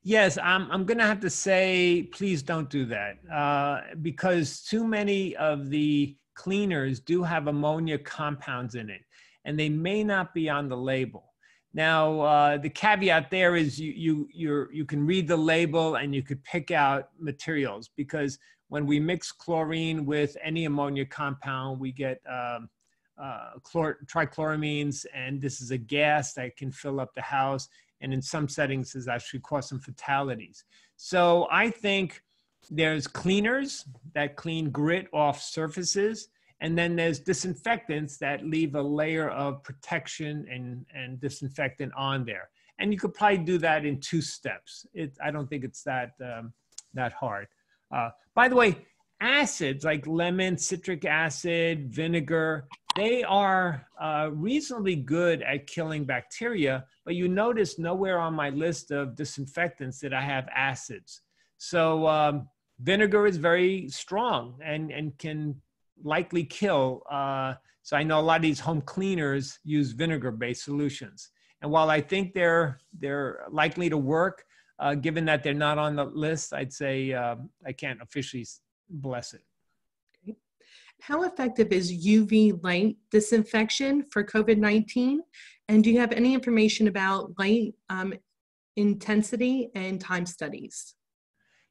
Yes, I'm, I'm going to have to say, please don't do that uh, because too many of the cleaners do have ammonia compounds in it and they may not be on the label. Now, uh, the caveat there is you, you, you you can read the label and you could pick out materials because when we mix chlorine with any ammonia compound, we get um, uh, chlor- trichloramines, and this is a gas that can fill up the house, and in some settings has actually caused some fatalities. So I think there's cleaners that clean grit off surfaces and then there's disinfectants that leave a layer of protection and, and disinfectant on there. And you could probably do that in two steps. It, I don't think it's that, um, that hard. Uh, by the way, acids like lemon, citric acid, vinegar, they are uh, reasonably good at killing bacteria, but you notice nowhere on my list of disinfectants that I have acids. So um, vinegar is very strong and, and can likely kill. Uh, so I know a lot of these home cleaners use vinegar-based solutions. And while I think they're they're likely to work, uh, given that they're not on the list, I'd say uh, I can't officially bless it. Okay. How effective is UV light disinfection for COVID-19? And do you have any information about light um, intensity and time studies?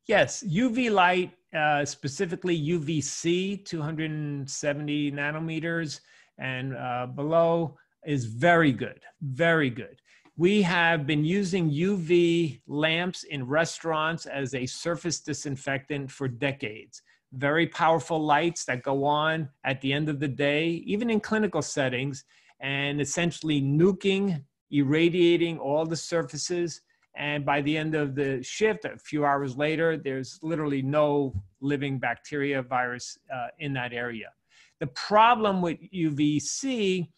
Yes, UV light, uh, specifically UVC, 270 nanometers and uh, below, is very good, very good. We have been using UV lamps in restaurants as a surface disinfectant for decades. Very powerful lights that go on at the end of the day, even in clinical settings, and essentially nuking, irradiating all the surfaces. And by the end of the shift, a few hours later, there's literally no living bacteria virus uh, in that area. The problem with UVC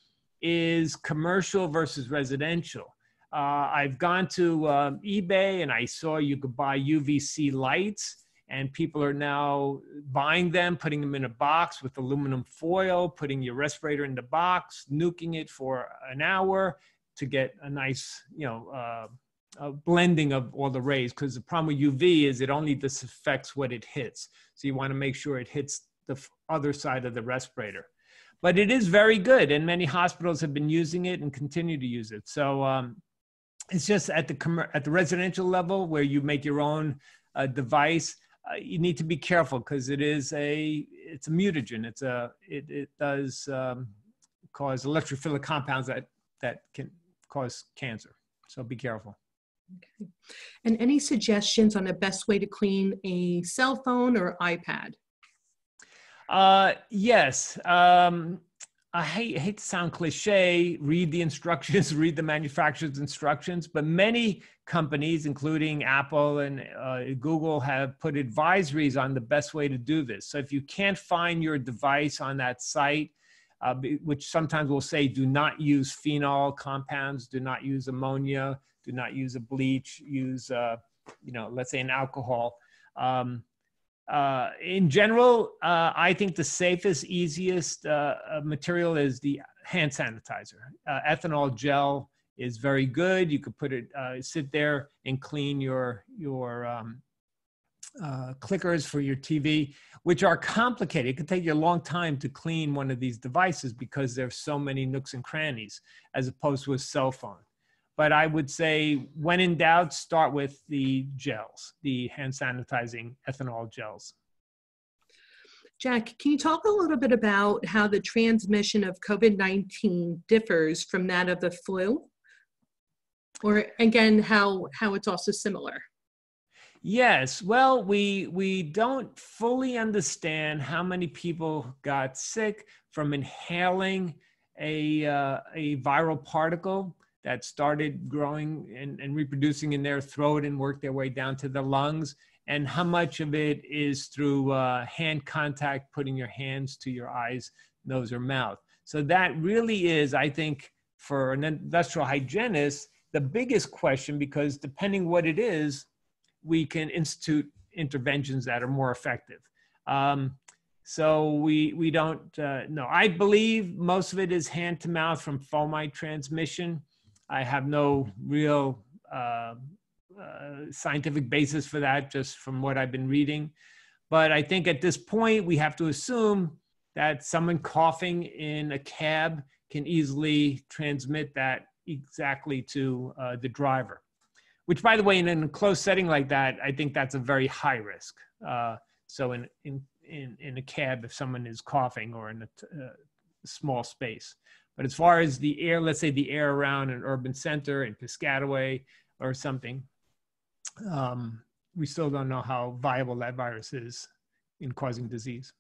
is commercial versus residential. Uh, I've gone to uh, eBay and I saw you could buy UVC lights, and people are now buying them, putting them in a box with aluminum foil, putting your respirator in the box, nuking it for an hour to get a nice, you know, uh, a blending of all the rays. Because the problem with UV is it only disaffects what it hits. So you want to make sure it hits the other side of the respirator but it is very good and many hospitals have been using it and continue to use it so um, it's just at the at the residential level where you make your own uh, device uh, you need to be careful because it is a it's a mutagen it's a it, it does um, cause electrophilic compounds that that can cause cancer so be careful okay and any suggestions on the best way to clean a cell phone or ipad uh, yes. Um, I hate, hate to sound cliche, read the instructions, [laughs] read the manufacturer's instructions, but many companies, including Apple and uh, Google, have put advisories on the best way to do this. So if you can't find your device on that site, uh, which sometimes will say do not use phenol compounds, do not use ammonia, do not use a bleach, use, uh, you know, let's say an alcohol. Um, uh, in general, uh, I think the safest, easiest uh, uh material is the hand sanitizer. Uh, ethanol gel is very good. You could put it, sit there and clean your your um, Uh, clickers for your TV, which are complicated. It can take you a long time to clean one of these devices because there's so many nooks and crannies, as opposed to a cell phone but I would say when in doubt, start with the gels, the hand sanitizing ethanol gels. Jack, can you talk a little bit about how the transmission of COVID 19 differs from that of the flu? Or again, how, how it's also similar? Yes. Well, we we don't fully understand how many people got sick from inhaling a uh, a viral particle that started growing and, and reproducing in their throat and worked their way down to the lungs and how much of it is through uh, hand contact, putting your hands to your eyes, nose, or mouth. So that really is, I think, for an industrial hygienist, the biggest question because depending what it is, we can institute interventions that are more effective. Um, so we we don't uh, know. I believe most of it is hand to mouth from fomite transmission. I have no real uh, uh, scientific basis for that, just from what I've been reading. But I think at this point, we have to assume that someone coughing in a cab can easily transmit that exactly to uh, the driver. Which, by the way, in an enclosed setting like that, I think that's a very high risk. Uh, so, in, in, in, in a cab, if someone is coughing or in a uh, small space. But as far as the air, let's say the air around an urban center in Piscataway or something, um, we still don't know how viable that virus is in causing disease.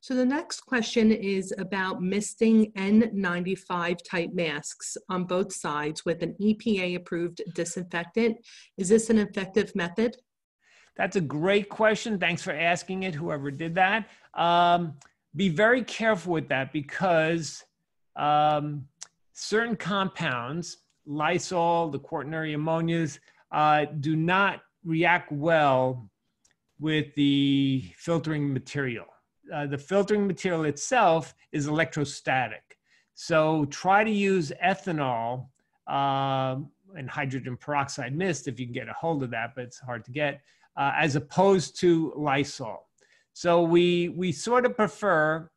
So the next question is about misting N95 type masks on both sides with an EPA approved disinfectant. Is this an effective method? That's a great question. Thanks for asking it, whoever did that. Um, be very careful with that because um, certain compounds, Lysol, the quaternary ammonias, uh, do not react well with the filtering material. Uh, the filtering material itself is electrostatic. So try to use ethanol uh, and hydrogen peroxide mist if you can get a hold of that, but it's hard to get, uh, as opposed to Lysol. So we, we sort of prefer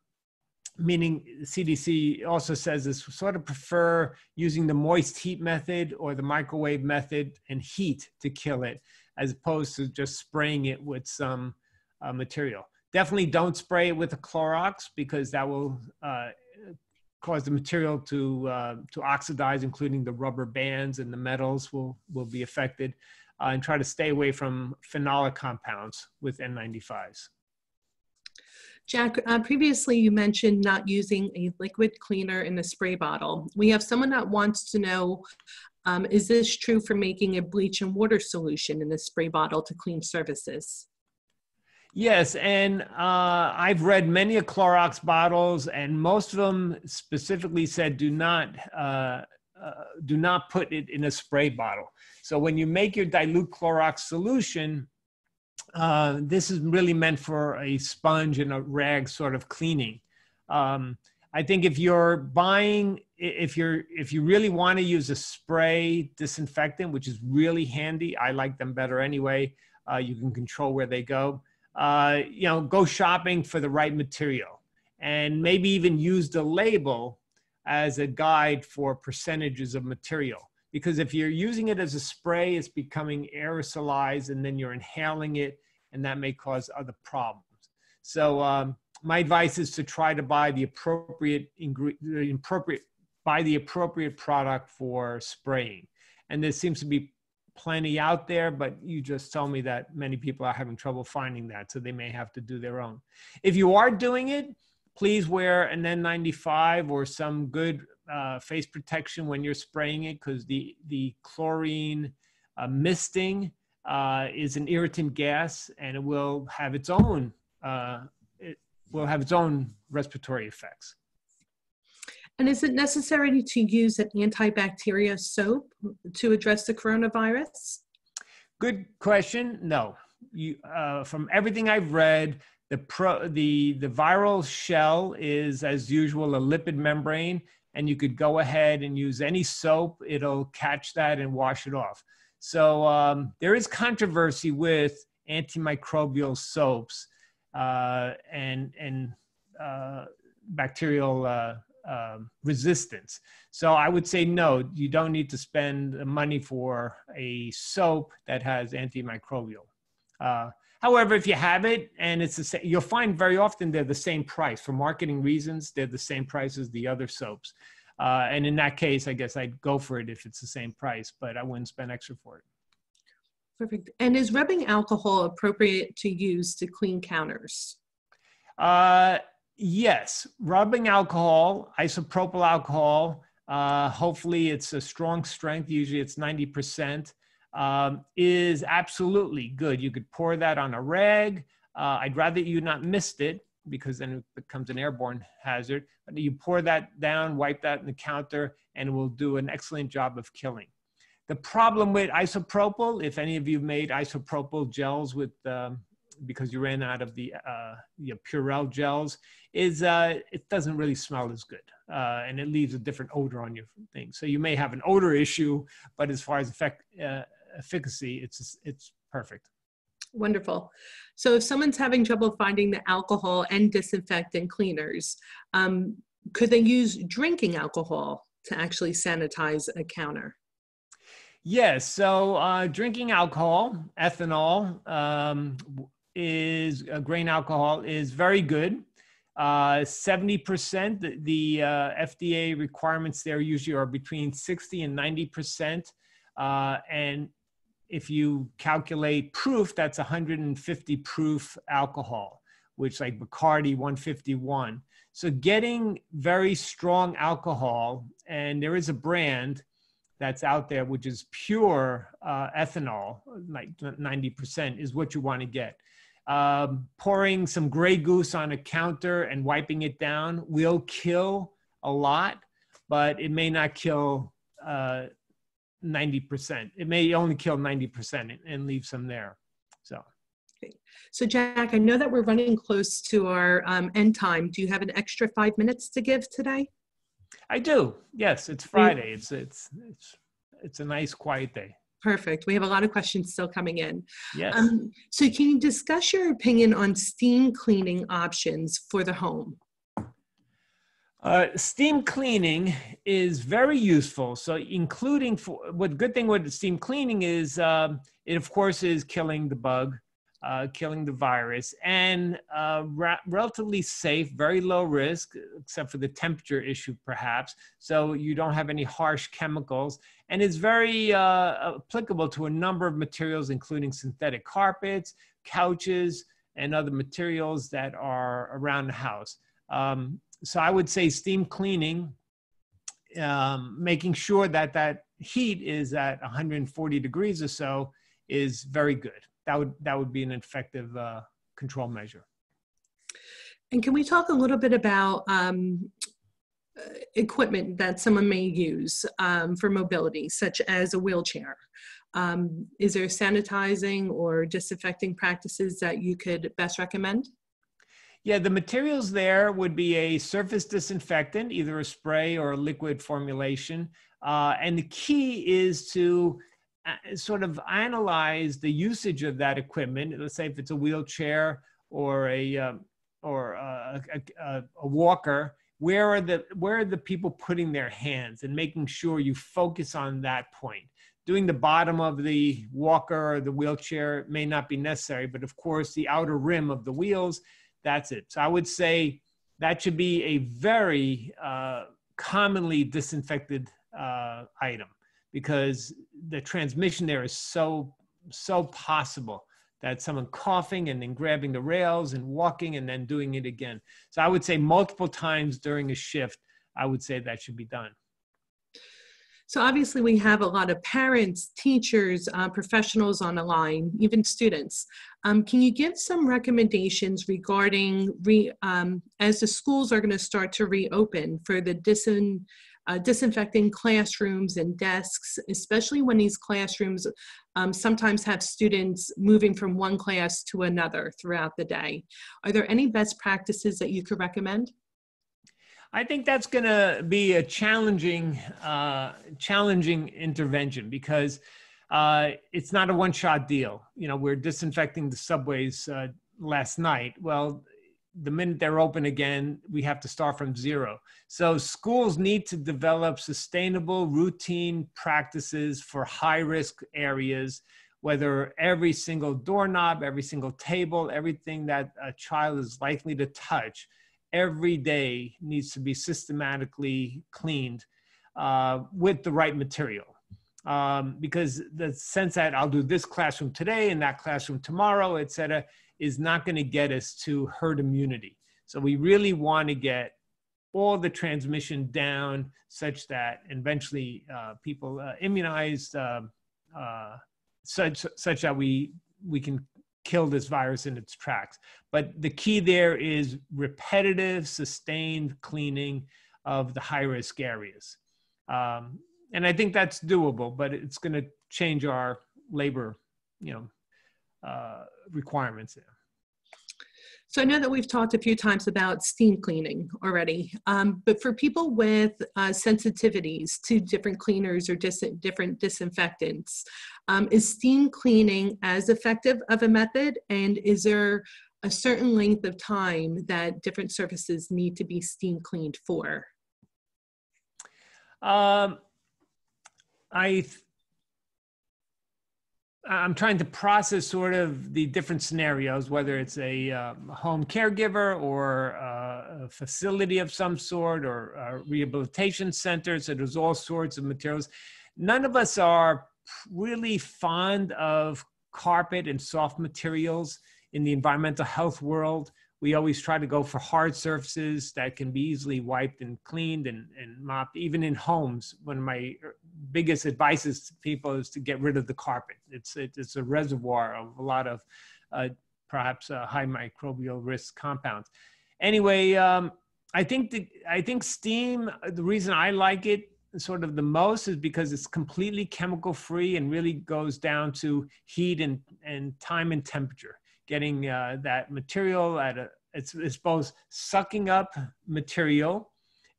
meaning CDC also says this sort of prefer using the moist heat method or the microwave method and heat to kill it as opposed to just spraying it with some uh, material. Definitely don't spray it with a Clorox because that will uh, cause the material to uh, to oxidize, including the rubber bands and the metals will will be affected. Uh, and try to stay away from phenolic compounds with N95s. Jack, uh, previously you mentioned not using a liquid cleaner in a spray bottle. We have someone that wants to know, um, is this true for making a bleach and water solution in a spray bottle to clean surfaces? Yes, and uh, I've read many of Clorox bottles, and most of them specifically said do not uh, uh, do not put it in a spray bottle. So when you make your dilute Clorox solution, uh, this is really meant for a sponge and a rag sort of cleaning. Um, I think if you're buying, if you're if you really want to use a spray disinfectant, which is really handy, I like them better anyway. Uh, you can control where they go uh, you know, go shopping for the right material and maybe even use the label as a guide for percentages of material. Because if you're using it as a spray, it's becoming aerosolized and then you're inhaling it, and that may cause other problems. So, um, my advice is to try to buy the appropriate ingredient, appropriate buy the appropriate product for spraying. And there seems to be plenty out there, but you just tell me that many people are having trouble finding that, so they may have to do their own. If you are doing it, please wear an N95 or some good uh, face protection when you're spraying it, because the the chlorine uh, misting uh, is an irritant gas, and it will have its own uh, it will have its own respiratory effects. And is it necessary to use an antibacterial soap to address the coronavirus? Good question. No. You, uh, from everything I've read, the, pro, the, the viral shell is, as usual, a lipid membrane, and you could go ahead and use any soap. It'll catch that and wash it off. So um, there is controversy with antimicrobial soaps uh, and, and uh, bacterial uh, um, resistance. So I would say no, you don't need to spend money for a soap that has antimicrobial. Uh, however, if you have it and it's the same, you'll find very often they're the same price for marketing reasons. They're the same price as the other soaps. Uh, and in that case, I guess I'd go for it if it's the same price, but I wouldn't spend extra for it. Perfect. And is rubbing alcohol appropriate to use to clean counters? Uh, Yes, rubbing alcohol, isopropyl alcohol. Uh, hopefully, it's a strong strength. Usually, it's ninety percent. Um, is absolutely good. You could pour that on a rag. Uh, I'd rather you not mist it because then it becomes an airborne hazard. But you pour that down, wipe that in the counter, and it will do an excellent job of killing. The problem with isopropyl, if any of you made isopropyl gels with um, because you ran out of the uh, you know, Purell gels is uh, it doesn't really smell as good uh, and it leaves a different odor on your thing. So you may have an odor issue, but as far as effect, uh, efficacy, it's it's perfect. Wonderful. So if someone's having trouble finding the alcohol and disinfectant cleaners, um, could they use drinking alcohol to actually sanitize a counter? Yes. So uh, drinking alcohol, ethanol, um, is uh, grain alcohol is very good. Uh, 70%, the, the uh, FDA requirements there usually are between 60 and 90%. Uh, and if you calculate proof, that's 150 proof alcohol, which like Bacardi 151. So getting very strong alcohol, and there is a brand that's out there which is pure uh, ethanol, like 90%, is what you want to get um, pouring some Grey Goose on a counter and wiping it down will kill a lot, but it may not kill uh, 90%. It may only kill 90% and leave some there. So. So Jack, I know that we're running close to our um, end time. Do you have an extra five minutes to give today? I do. Yes, it's Friday. It's it's it's it's a nice quiet day. Perfect. We have a lot of questions still coming in. Yes. Um, so, can you discuss your opinion on steam cleaning options for the home? Uh, steam cleaning is very useful. So, including for what good thing with steam cleaning is, um, it of course is killing the bug, uh, killing the virus, and uh, ra- relatively safe, very low risk, except for the temperature issue, perhaps. So you don't have any harsh chemicals, and it's very uh, applicable to a number of materials, including synthetic carpets, couches, and other materials that are around the house. Um, so I would say steam cleaning, um, making sure that that heat is at 140 degrees or so is very good. That would that would be an effective uh, control measure. And can we talk a little bit about um, equipment that someone may use um, for mobility, such as a wheelchair? Um, is there sanitizing or disinfecting practices that you could best recommend? Yeah, the materials there would be a surface disinfectant, either a spray or a liquid formulation. Uh, and the key is to uh, sort of analyze the usage of that equipment. Let's say if it's a wheelchair or a um, or a, a, a, walker, where are the where are the people putting their hands and making sure you focus on that point doing the bottom of the walker or the wheelchair may not be necessary, but of course, the outer rim of the wheels, that's it. So I would say that should be a very uh, commonly disinfected uh, item because the transmission there is so so possible that someone coughing and then grabbing the rails and walking and then doing it again. So I would say multiple times during a shift, I would say that should be done. So obviously we have a lot of parents, teachers, uh, professionals on the line, even students. Um, can you give some recommendations regarding, re, um, as the schools are going to start to reopen for the disin, uh, disinfecting classrooms and desks, especially when these classrooms um, sometimes have students moving from one class to another throughout the day. Are there any best practices that you could recommend? I think that's going to be a challenging, uh, challenging intervention because uh, it's not a one-shot deal. You know, we're disinfecting the subways uh, last night. Well, the minute they're open again, we have to start from zero. So schools need to develop sustainable routine practices for high-risk areas whether every single doorknob, every single table, everything that a child is likely to touch every day needs to be systematically cleaned uh, with the right material. Um, because the sense that I'll do this classroom today and that classroom tomorrow, et cetera, is not going to get us to herd immunity. So we really want to get all the transmission down such that eventually uh, people uh, immunized uh, uh such such that we we can kill this virus in its tracks. But the key there is repetitive, sustained cleaning of the high risk areas. Um, and I think that's doable, but it's going to change our labor, you know, uh, requirements there. So I know that we've talked a few times about steam cleaning already, um, but for people with uh, sensitivities to different cleaners or dis different disinfectants, um, is steam cleaning as effective of a method? And is there a certain length of time that different surfaces need to be steam cleaned for? Um, I I'm trying to process sort of the different scenarios, whether it's a um, home caregiver or uh, a facility of some sort or a rehabilitation center. So there's all sorts of materials. None of us are really fond of carpet and soft materials in the environmental health world we always try to go for hard surfaces that can be easily wiped and cleaned and, and mopped, even in homes. One of my er, biggest advices to people is to get rid of the carpet. It's, it's a reservoir of a lot of uh, perhaps uh, high microbial risk compounds. Anyway, um, I think the, I think steam. The reason I like it sort of the most is because it's completely chemical free and really goes down to heat and, and time and temperature getting uh, that material at a, it's, it's both sucking up material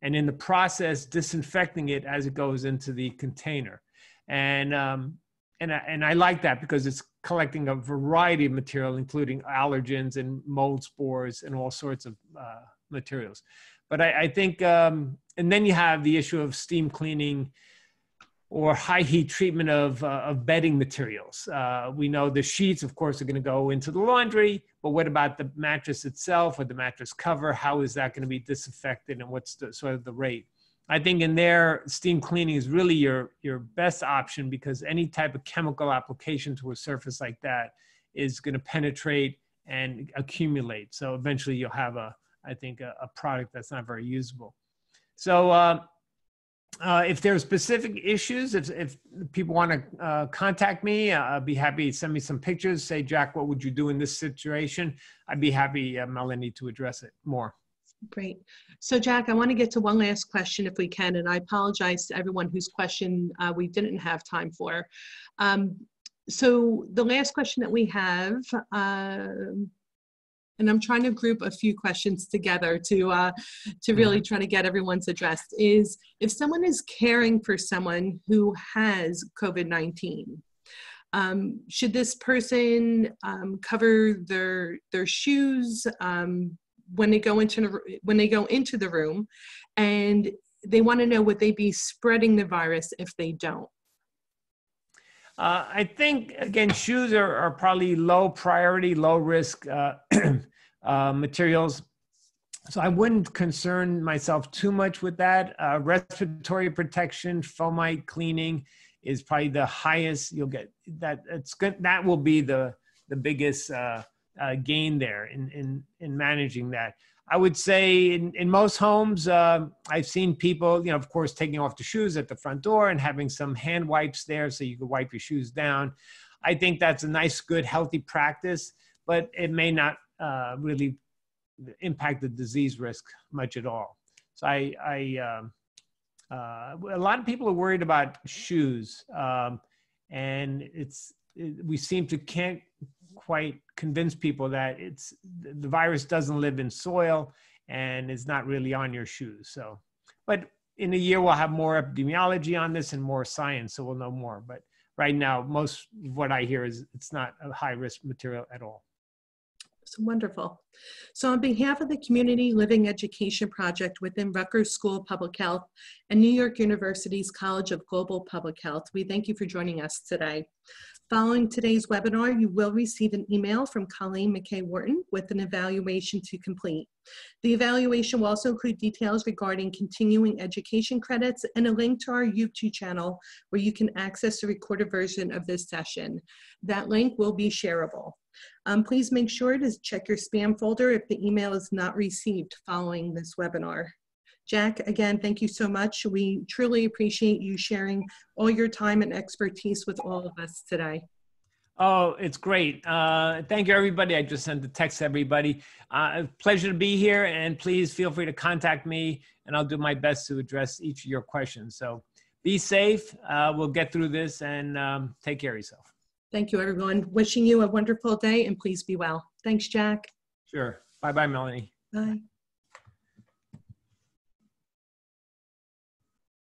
and in the process disinfecting it as it goes into the container. And, um, and, I, and I like that because it's collecting a variety of material, including allergens and mold spores and all sorts of uh, materials. But I, I think, um, and then you have the issue of steam cleaning or high heat treatment of, uh, of bedding materials. Uh, we know the sheets, of course, are going to go into the laundry, but what about the mattress itself or the mattress cover? How is that going to be disinfected and what's the sort of the rate? I think in there, steam cleaning is really your, your best option because any type of chemical application to a surface like that is going to penetrate and accumulate. So eventually you'll have a, I think, a, a product that's not very usable. So uh, uh, if there are specific issues, if, if people want to uh, contact me, uh, I'd be happy to send me some pictures. Say, Jack, what would you do in this situation? I'd be happy, uh, Melanie, to address it more. Great. So, Jack, I want to get to one last question if we can, and I apologize to everyone whose question uh, we didn't have time for. Um, so, the last question that we have. Um, and I'm trying to group a few questions together to uh, to really mm-hmm. try to get everyone's addressed. Is if someone is caring for someone who has COVID-19, um, should this person um, cover their their shoes um, when they go into the, when they go into the room, and they want to know would they be spreading the virus if they don't? Uh, I think again, shoes are, are, probably low priority, low risk uh, [clears throat] uh, materials. So I wouldn't concern myself too much with that. Uh, respiratory protection, fomite cleaning is probably the highest you'll get. That it's good. That will be the the biggest uh, uh, gain there in in in managing that. I would say in, in most homes, uh, I've seen people, you know, of course, taking off the shoes at the front door and having some hand wipes there so you can wipe your shoes down. I think that's a nice, good, healthy practice, but it may not uh, really impact the disease risk much at all. So I, I um, uh, a lot of people are worried about shoes, um, and it's it, we seem to can't quite convince people that it's the virus doesn't live in soil and is not really on your shoes. So, but in a year we'll have more epidemiology on this and more science, so we'll know more. But right now, most of what I hear is it's not a high risk material at all. So wonderful. So on behalf of the Community Living Education Project within Rutgers School of Public Health and New York University's College of Global Public Health, we thank you for joining us today. Following today's webinar, you will receive an email from Colleen McKay Wharton with an evaluation to complete. The evaluation will also include details regarding continuing education credits and a link to our YouTube channel where you can access the recorded version of this session. That link will be shareable. Um, please make sure to check your spam folder if the email is not received following this webinar. Jack, again, thank you so much. We truly appreciate you sharing all your time and expertise with all of us today. Oh, it's great. Uh, thank you, everybody. I just sent the text to everybody. Uh, pleasure to be here, and please feel free to contact me, and I'll do my best to address each of your questions. So be safe. Uh, we'll get through this, and um, take care of yourself. Thank you, everyone. Wishing you a wonderful day and please be well. Thanks, Jack. Sure. Bye bye, Melanie. Bye.